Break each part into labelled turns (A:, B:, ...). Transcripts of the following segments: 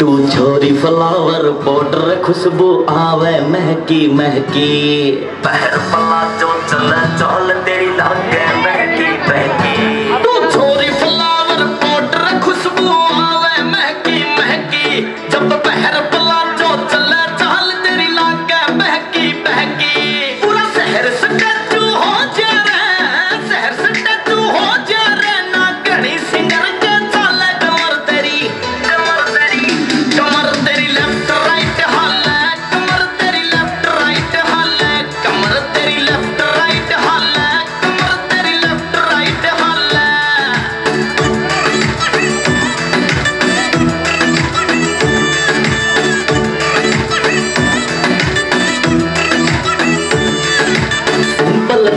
A: तू छोरी flower border खुशबू आवे, महकी महकी। पहर पला जो चल तेरी लागे, महकी महकी।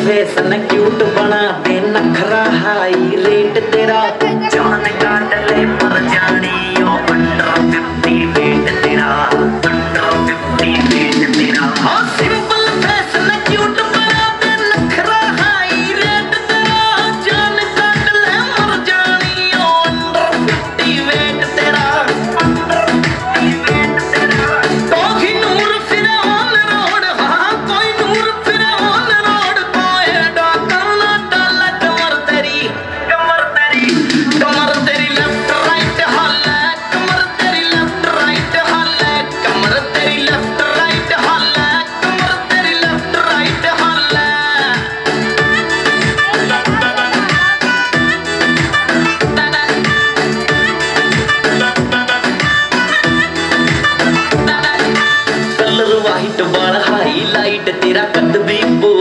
A: ड्रेस क्यूट बना दे नखरा हाई रेट तेरा जान तेरा कद भी बो